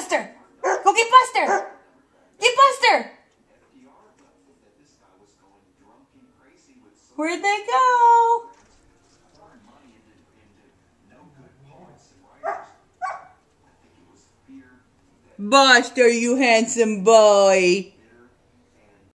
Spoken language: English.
Buster. Go get Buster. Get Buster. Where'd they go? Buster, you handsome boy.